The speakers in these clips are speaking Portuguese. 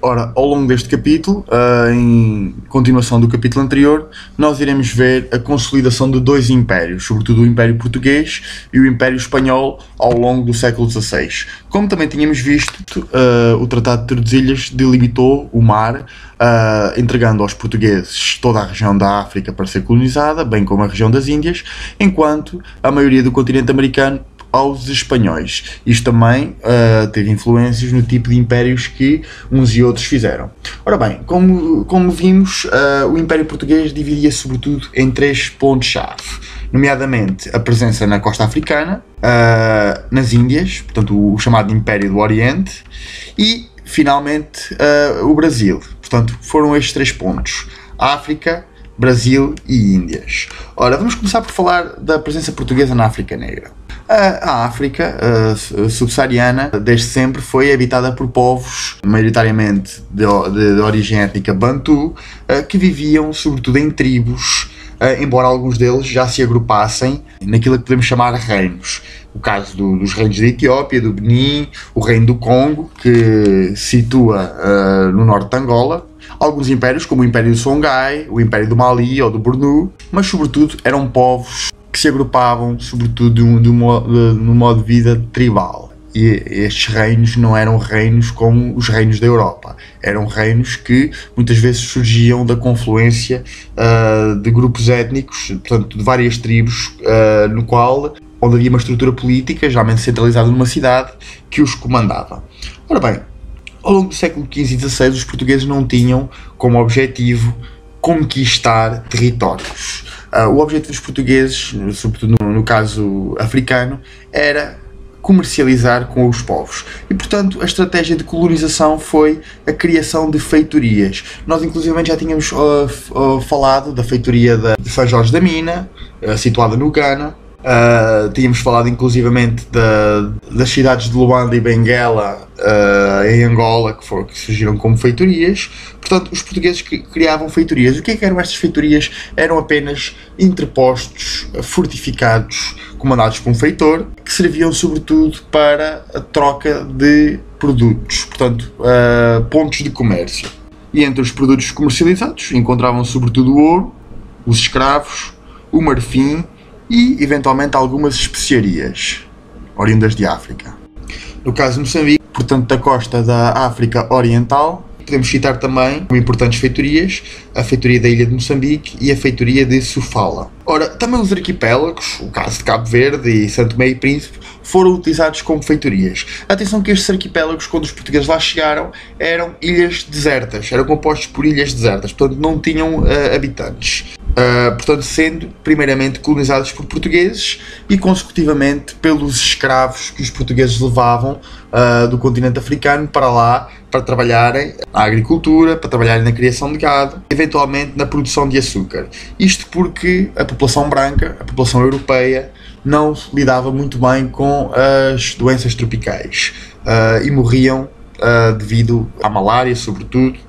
Ora, ao longo deste capítulo, uh, em continuação do capítulo anterior, nós iremos ver a consolidação de dois impérios, sobretudo o Império Português e o Império Espanhol, ao longo do século XVI. Como também tínhamos visto, uh, o Tratado de Tordesilhas delimitou o mar, uh, entregando aos portugueses toda a região da África para ser colonizada, bem como a região das Índias, enquanto a maioria do continente americano aos espanhóis. Isto também uh, teve influências no tipo de impérios que uns e outros fizeram. Ora bem, como, como vimos, uh, o Império Português dividia sobretudo em três pontos-chave, nomeadamente a presença na costa africana, uh, nas Índias, portanto o chamado Império do Oriente, e finalmente o Brasil. Portanto, foram estes três pontos: África, Brasil e Índias. Ora, vamos começar por falar da presença portuguesa na África Negra. A África subsaariana, desde sempre, foi habitada por povos, maioritariamente de, origem étnica bantu, que viviam sobretudo em tribos, embora alguns deles já se agrupassem naquilo que podemos chamar reinos. O caso do, dos reinos da Etiópia, do Benin, o reino do Congo, que situa no norte de Angola, alguns impérios, como o Império do Songhai, o Império do Mali ou do Bornu, mas sobretudo eram povos que se agrupavam, sobretudo, no modo de vida tribal. E estes reinos não eram reinos como os reinos da Europa, eram reinos que muitas vezes surgiam da confluência uh, de grupos étnicos, portanto, de várias tribos, uh, no qual onde havia uma estrutura política, geralmente centralizada numa cidade, que os comandava. Ora bem, ao longo do século XV e XVI, os portugueses não tinham como objetivo conquistar territórios. Uh, o objetivo dos portugueses, sobretudo no, no, caso africano, era comercializar com os povos. E, portanto, a estratégia de colonização foi a criação de feitorias. Nós, inclusive, já tínhamos uh, uh, falado da feitoria de São Jorge da Mina, situada no Ghana, Uh, tínhamos falado inclusivamente da, das cidades de Luanda e Benguela uh, em Angola, que, foram, que surgiram como feitorias. Portanto, os portugueses criavam feitorias. O que, é que eram estas feitorias? Eram apenas interpostos, fortificados, comandados por um feitor, que serviam sobretudo para a troca de produtos, portanto, uh, pontos de comércio. E entre os produtos comercializados encontravam sobretudo o ouro, os escravos, o marfim e, eventualmente, algumas especiarias oriundas de África. No caso de Moçambique, portanto, da costa da África Oriental, podemos citar também importantes feitorias a feitoria da ilha de Moçambique e a feitoria de Sofala. Ora, também os arquipélagos, o caso de Cabo Verde e Santo Meio e Príncipe, foram utilizados como feitorias. Atenção que estes arquipélagos, quando os portugueses lá chegaram, eram ilhas desertas, eram compostos por ilhas desertas, portanto não tinham uh, habitantes. Uh, portanto, sendo primeiramente colonizados por portugueses e consecutivamente pelos escravos que os portugueses levavam uh, do continente africano para lá para trabalharem na agricultura, para trabalharem na criação de gado, eventualmente na produção de açúcar. Isto porque a população branca, a população europeia, não lidava muito bem com as doenças tropicais uh, e morriam devido à malária, sobretudo.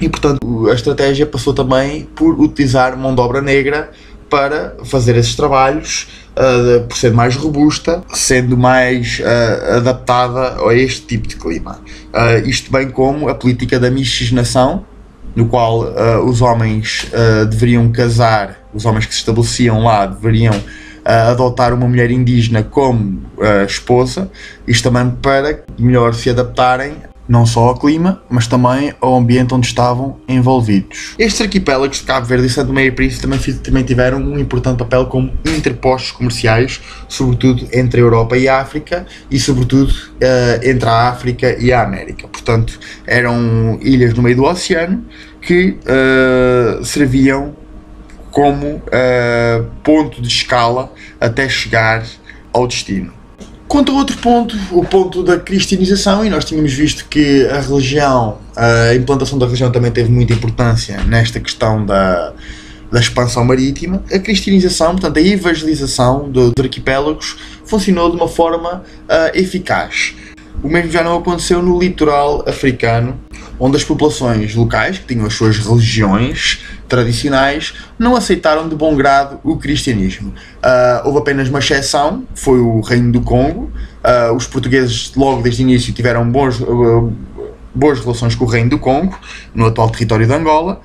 E portanto, a estratégia passou também por utilizar mão de obra negra para fazer esses trabalhos, uh, por ser mais robusta, sendo mais adaptada a este tipo de clima. isto bem como a política da miscigenação, no qual os homens deveriam casar, os homens que se estabeleciam lá deveriam uh, adotar uma mulher indígena como uh, esposa, isto também para melhor se adaptarem não só ao clima, mas também ao ambiente onde estavam envolvidos. Estes arquipélagos de Cabo Verde e Santo Meio Príncipe também, também tiveram um importante papel como interpostos comerciais, sobretudo entre a Europa e a África e sobretudo uh, entre a África e a América. Portanto, eram ilhas no meio do oceano que uh, serviam como uh, ponto de escala até chegar ao destino. Quanto ao outro ponto, o ponto da cristianização, e nós tínhamos visto que a religião, a implantação da religião também teve muita importância nesta questão da, da expansão marítima. A cristianização, portanto, a evangelização dos arquipélagos, funcionou de uma forma uh, eficaz. O mesmo já não aconteceu no litoral africano, onde as populações locais, que tinham as suas religiões tradicionais, não aceitaram de bom grado o cristianismo. Uh, houve apenas uma exceção, foi o Reino do Congo. Uh, os portugueses, logo desde o início, tiveram bons, uh, boas relações com o Reino do Congo, no atual território de Angola,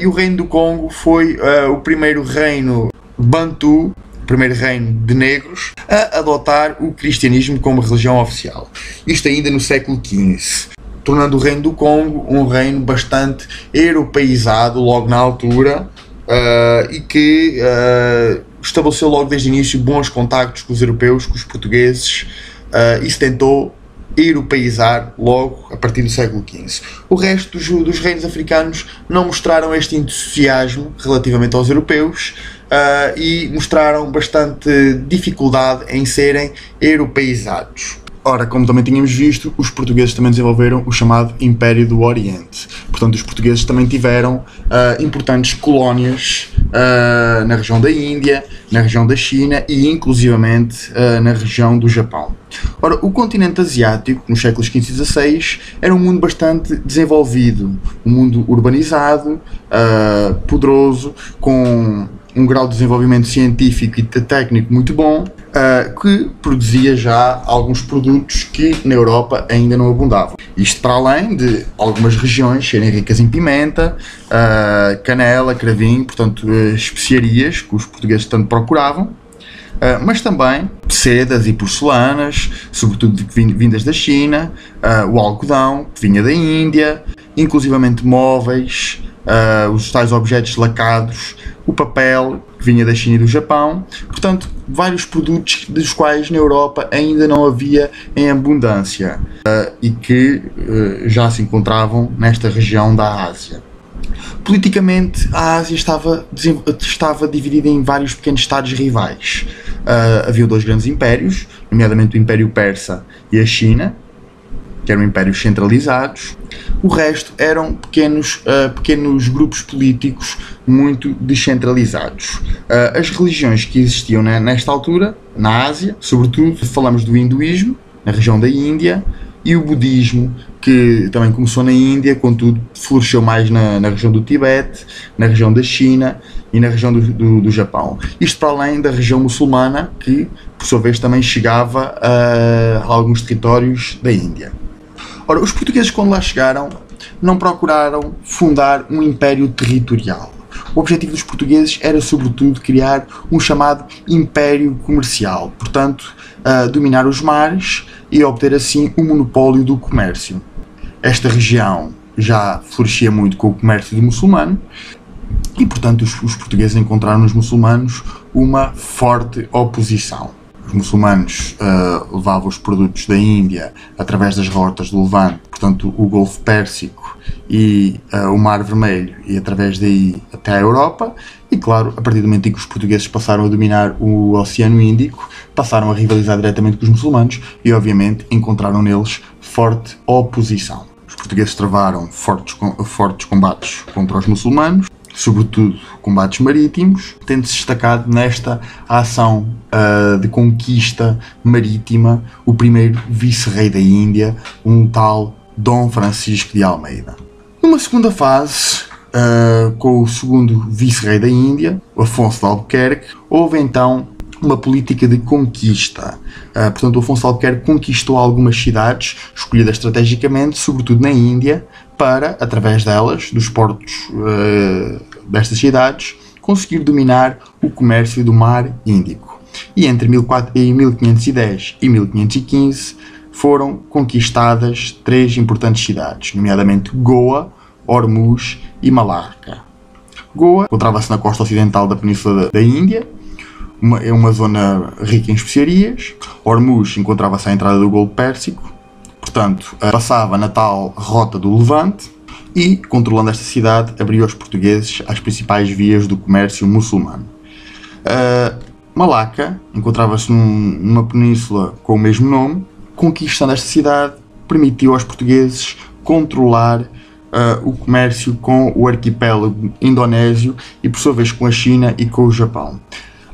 e o Reino do Congo foi o primeiro reino bantu, primeiro reino de negros, a adotar o cristianismo como religião oficial. Isto ainda no século XV, tornando o Reino do Congo um reino bastante europeizado logo na altura uh, e que estabeleceu logo desde o início bons contactos com os europeus, com os portugueses, e se tentou europeizar logo a partir do século XV. O resto dos, dos reinos africanos não mostraram este entusiasmo relativamente aos europeus uh, e mostraram bastante dificuldade em serem europeizados. Ora, como também tínhamos visto, os portugueses também desenvolveram o chamado Império do Oriente. Portanto, os portugueses também tiveram uh, importantes colónias uh, na região da Índia, na região da China e, inclusivamente, uh, na região do Japão. Ora, o continente asiático, nos séculos XV e XVI, era um mundo bastante desenvolvido, um mundo urbanizado, poderoso, com um grau de desenvolvimento científico e técnico muito bom, uh, que produzia já alguns produtos que na Europa ainda não abundavam. Isto para além de algumas regiões serem ricas em pimenta, uh, canela, cravinho, portanto, uh, especiarias que os portugueses tanto procuravam. Uh, mas também sedas e porcelanas, sobretudo vindas da China, uh, o algodão, que vinha da Índia, inclusivamente móveis, uh, os tais objetos lacados, o papel, que vinha da China e do Japão, portanto, vários produtos dos quais na Europa ainda não havia em abundância uh, e que uh, já se encontravam nesta região da Ásia. Politicamente, a Ásia estava, estava dividida em vários pequenos estados rivais. Uh, havia dois grandes impérios, nomeadamente o Império Persa e a China, que eram impérios centralizados. O resto eram pequenos, uh, pequenos grupos políticos muito descentralizados. Uh, as religiões que existiam né, nesta altura, na Ásia, sobretudo, falamos do hinduísmo, na região da Índia, e o budismo, que também começou na Índia, contudo floresceu mais na, na região do Tibete, na região da China e na região do, do, do, Japão. Isto para além da região muçulmana, que por sua vez também chegava a alguns territórios da Índia. Ora, os portugueses, quando lá chegaram, não procuraram fundar um império territorial. O objetivo dos portugueses era, sobretudo, criar um chamado império comercial, portanto, dominar os mares e obter assim o monopólio do comércio. Esta região já florescia muito com o comércio do muçulmano e, portanto, os, os portugueses encontraram nos muçulmanos uma forte oposição os muçulmanos uh, levavam os produtos da Índia através das rotas do Levante, portanto o Golfo Pérsico e uh, o Mar Vermelho, e através daí até a Europa. E claro, a partir do momento em que os portugueses passaram a dominar o Oceano Índico, passaram a rivalizar diretamente com os muçulmanos e, obviamente, encontraram neles forte oposição. Os portugueses travaram fortes, fortes combates contra os muçulmanos, sobretudo combates marítimos, tendo-se destacado nesta ação uh, de conquista marítima o primeiro vice-rei da Índia, um tal Dom Francisco de Almeida. Numa segunda fase, uh, com o segundo vice-rei da Índia, Afonso de Albuquerque, houve então uma política de conquista. Uh, portanto, o Afonso Albuquerque conquistou algumas cidades, escolhidas estrategicamente, sobretudo na Índia, para, através delas, dos portos uh, destas cidades, conseguir dominar o comércio do mar Índico. E entre 1510 e 1515 foram conquistadas três importantes cidades, nomeadamente Goa, Hormuz e Malaca. Goa encontrava-se na costa ocidental da Península da Índia, uma, é uma zona rica em especiarias. Hormuz encontrava-se à entrada do Golfo Pérsico portanto, eh, passava na tal rota do Levante e, controlando esta cidade, abriu aos portugueses as principais vias do comércio muçulmano. Uh, Malaca encontrava-se num, numa península com o mesmo nome. Conquistando esta cidade, permitiu aos portugueses controlar uh, o comércio com o arquipélago indonésio e, por sua vez, com a China e com o Japão.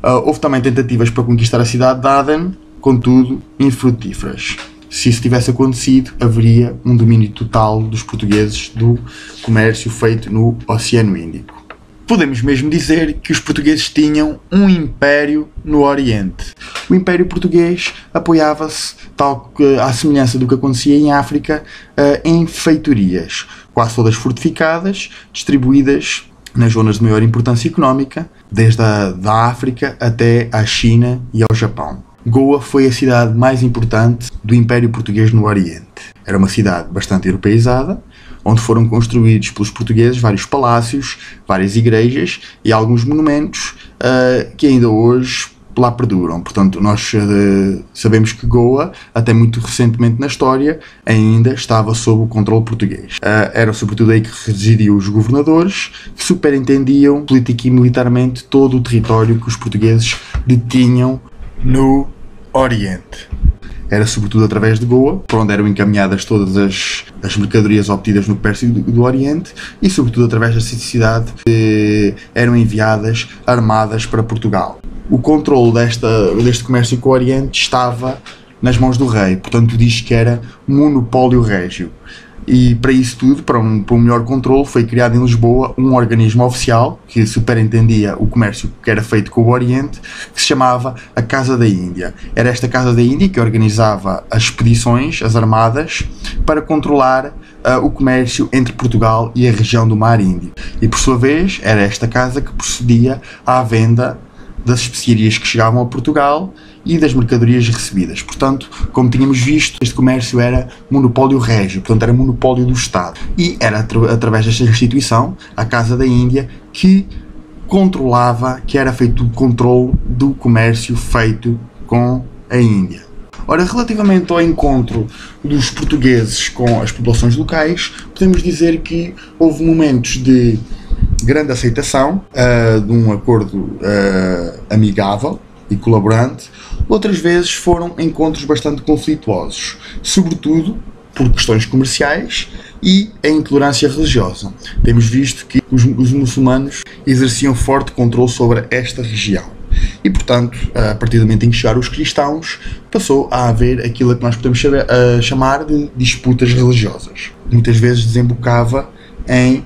Uh, houve também tentativas para conquistar a cidade de Aden, contudo, infrutíferas se isso tivesse acontecido, haveria um domínio total dos portugueses do comércio feito no Oceano Índico. Podemos mesmo dizer que os portugueses tinham um império no Oriente. O Império Português apoiava-se, tal que à semelhança do que acontecia em África, eh, em feitorias, quase todas fortificadas, distribuídas nas zonas de maior importância económica, desde a da África até à China e ao Japão. Goa foi a cidade mais importante do Império Português no Oriente. Era uma cidade bastante europeizada, onde foram construídos pelos portugueses vários palácios, várias igrejas e alguns monumentos uh, que ainda hoje lá perduram. Portanto, nós uh, sabemos que Goa, até muito recentemente na história, ainda estava sob o controle português. Uh, era sobretudo aí que residiam os governadores, que superintendiam política e militarmente todo o território que os portugueses detinham no Oriente. Era sobretudo através de Goa, por onde eram encaminhadas todas as, as mercadorias obtidas no Pérsico do, do, Oriente e, sobretudo, através dessa cidade que eram enviadas armadas para Portugal. O controle desta, deste comércio com o Oriente estava nas mãos do rei, portanto, diz que era monopólio régio. E para isso tudo, para um, para um melhor controle, foi criado em Lisboa um organismo oficial que superintendia o comércio que era feito com o Oriente, que se chamava a Casa da Índia. Era esta Casa da Índia que organizava as expedições, as armadas, para controlar uh, o comércio entre Portugal e a região do Mar Índio. E por sua vez, era esta casa que procedia à venda das especiarias que chegavam a Portugal e das mercadorias recebidas. Portanto, como tínhamos visto, este comércio era monopólio régio, portanto era monopólio do Estado. E era através desta instituição, a Casa da Índia, que controlava, que era feito o controle do comércio feito com a Índia. Ora, relativamente ao encontro dos portugueses com as populações locais, podemos dizer que houve momentos de grande aceitação, uh, de um acordo uh, amigável e colaborante, outras vezes foram encontros bastante conflituosos, sobretudo por questões comerciais e a intolerância religiosa. Temos visto que os, os muçulmanos exerciam forte controle sobre esta região. E, portanto, a partir do momento em que chegaram os cristãos, passou a haver aquilo que nós podemos chamar de disputas religiosas. Muitas vezes desembocava em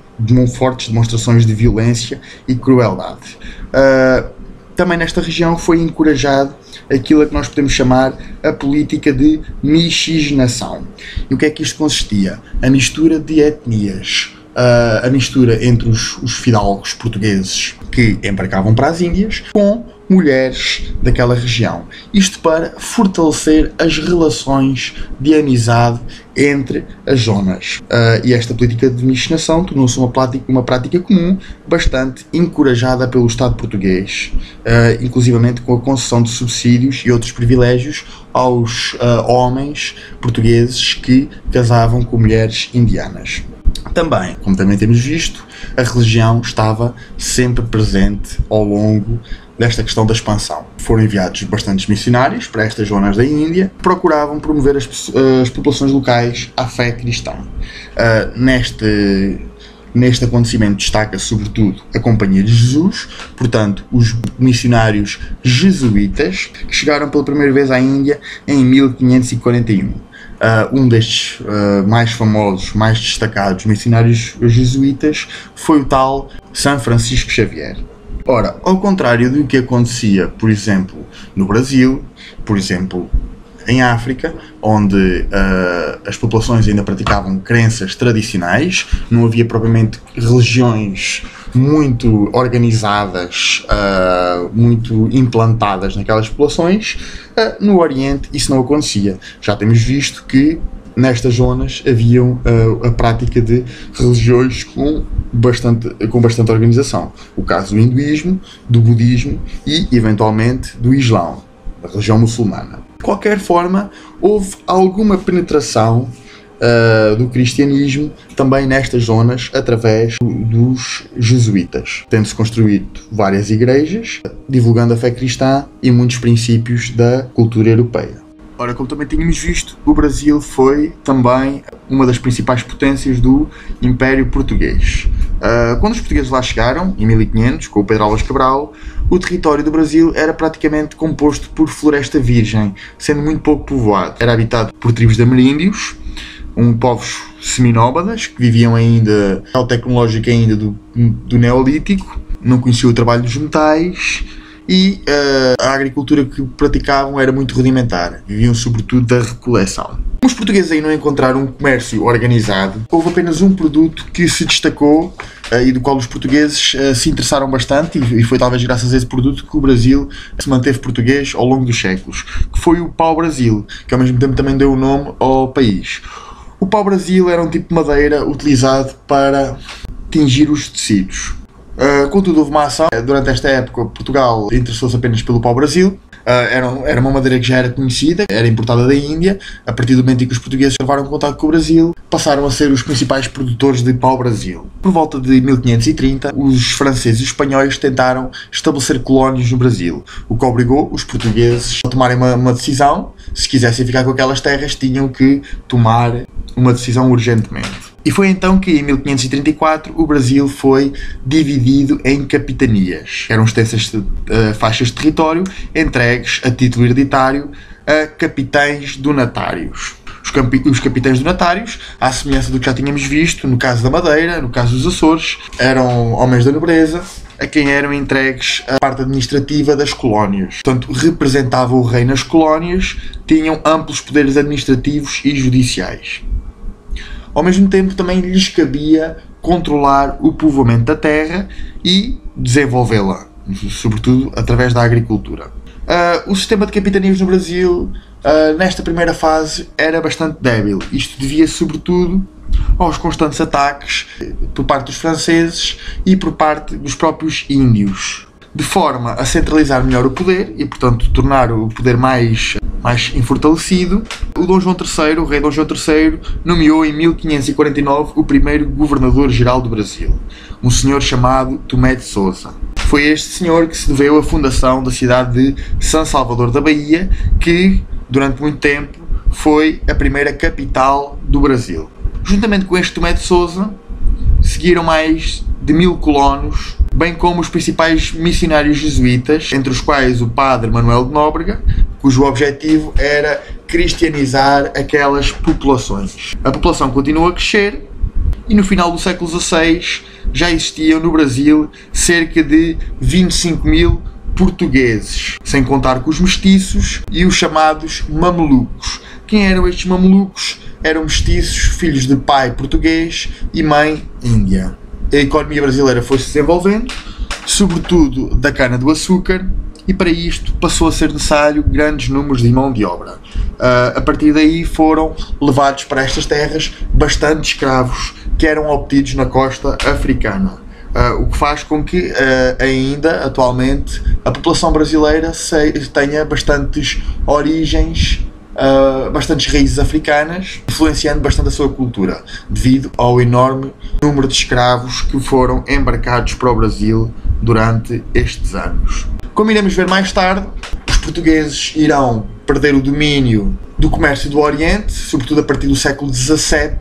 fortes demonstrações de violência e crueldade. Uh, também nesta região foi encorajado aquilo que nós podemos chamar a política de miscigenação. E o que é que isto consistia? A mistura de etnias. Uh, a mistura entre os, os fidalgos portugueses que embarcavam para as Índias com mulheres daquela região. Isto para fortalecer as relações de amizade entre as zonas. Uh, e esta política de miscigenação tornou-se uma uma prática comum, bastante encorajada pelo Estado português, uh, inclusivamente com a concessão de subsídios e outros privilégios aos uh, homens portugueses que casavam com mulheres indianas. Também, como também temos visto, a religião estava sempre presente ao longo desta questão da expansão. Foram enviados bastantes missionários para estas zonas da Índia que procuravam promover as, as populações locais à fé cristã. Uh, neste, neste acontecimento destaca sobretudo a Companhia de Jesus, portanto, os missionários jesuítas que chegaram pela primeira vez à Índia em 1541. Uh, um destes uh, mais famosos, mais destacados missionários jesuítas foi o tal São Francisco Xavier. Ora, ao contrário do que acontecia, por exemplo, no Brasil, por exemplo, em África, onde uh, as populações ainda praticavam crenças tradicionais, não havia propriamente religiões muito organizadas, uh, muito implantadas naquelas populações, uh, no Oriente isso não acontecia. Já temos visto que nestas zonas haviam uh, a prática de religiões com bastante, com bastante organização. O caso do hinduísmo, do budismo e, eventualmente, do islão, a religião muçulmana. De qualquer forma, houve alguma penetração Uh, do cristianismo também nestas zonas através dos jesuítas, tendo-se construído várias igrejas, divulgando a fé cristã e muitos princípios da cultura europeia. Ora, como também tínhamos visto, o Brasil foi também uma das principais potências do Império Português. Uh, quando os portugueses lá chegaram, em 1500, com o Pedro Álvares Cabral, o território do Brasil era praticamente composto por floresta virgem, sendo muito pouco povoado. Era habitado por tribos de ameríndios, um povos seminómadas, que viviam ainda, tecnológico ainda do, do Neolítico, não conheciam o trabalho dos metais e uh, a agricultura que praticavam era muito rudimentar, viviam sobretudo da recoleção. Os portugueses aí não encontraram um comércio organizado, houve apenas um produto que se destacou uh, e do qual os portugueses uh, se interessaram bastante e, e foi talvez graças a esse produto que o Brasil se manteve português ao longo dos séculos, que foi o pau-brasil, que ao mesmo tempo também deu o nome ao país. O pau-brasil era um tipo de madeira utilizado para tingir os tecidos. Uh, contudo, houve uma ação. Durante esta época, Portugal interessou-se apenas pelo pau-brasil. Uh, era, era uma madeira que já era conhecida, era importada da Índia. A partir do momento em que os portugueses levaram contato com o Brasil, passaram a ser os principais produtores de pau-brasil. Por volta de 1530, os franceses e os espanhóis tentaram estabelecer colónias no Brasil, o que obrigou os portugueses a tomarem uma, uma decisão. Se quisessem ficar com aquelas terras, tinham que tomar uma decisão urgentemente. E foi então que, em 1534, o Brasil foi dividido em capitanias. Eram extensas uh, faixas de território entregues a título hereditário a capitães donatários. Os, os capitães donatários, à semelhança do que já tínhamos visto no caso da Madeira, no caso dos Açores, eram homens da nobreza, a quem eram entregues a parte administrativa das colónias. Portanto, representavam o rei nas colónias, tinham amplos poderes administrativos e judiciais. Ao mesmo tempo, também lhes cabia controlar o povoamento da terra e desenvolvê-la, sobretudo através da agricultura. Uh, o sistema de capitanias no Brasil, uh, nesta primeira fase, era bastante débil. Isto devia, sobretudo, aos constantes ataques por parte dos franceses e por parte dos próprios índios, de forma a centralizar melhor o poder e, portanto, tornar o poder mais mais enfortalecido, o Dom João III, o rei Dom João III, nomeou em 1549 o primeiro governador-geral do Brasil, um senhor chamado Tomé de Souza. Foi este senhor que se deveu a fundação da cidade de São Salvador da Bahia, que durante muito tempo foi a primeira capital do Brasil. Juntamente com este Tomé de Souza, seguiram mais de mil colonos, bem como os principais missionários jesuítas, entre os quais o padre Manuel de Nóbrega, cujo objetivo era cristianizar aquelas populações. A população continuou a crescer e no final do século XVI já existiam no Brasil cerca de 25 mil portugueses, sem contar com os mestiços e os chamados mamelucos. Quem eram estes mamelucos? Eram mestiços, filhos de pai português e mãe índia. A economia brasileira foi se desenvolvendo, sobretudo da cana do açúcar, e para isto passou a ser necessário grandes números de mão de obra. Uh, a partir daí foram levados para estas terras bastante escravos que eram obtidos na costa africana. Uh, o que faz com que uh, ainda atualmente a população brasileira se, tenha bastantes origens, uh, bastantes raízes africanas, influenciando bastante a sua cultura, devido ao enorme número de escravos que foram embarcados para o Brasil durante estes anos. Como iremos ver mais tarde, os portugueses irão perder o domínio do comércio do Oriente, sobretudo a partir do século XVII,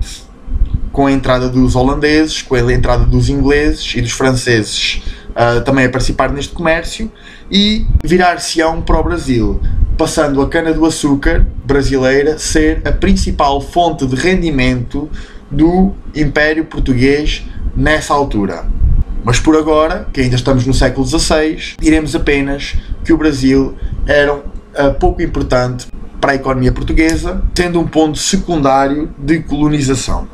com a entrada dos holandeses, com a entrada dos ingleses e dos franceses uh, também a participar neste comércio, e virar-se-ão para o Brasil, passando a cana-do-açúcar brasileira ser a principal fonte de rendimento do Império Português nessa altura. Mas por agora, que ainda estamos no século XVI, diremos apenas que o Brasil era uh, pouco importante para a economia portuguesa, sendo um ponto secundário de colonização.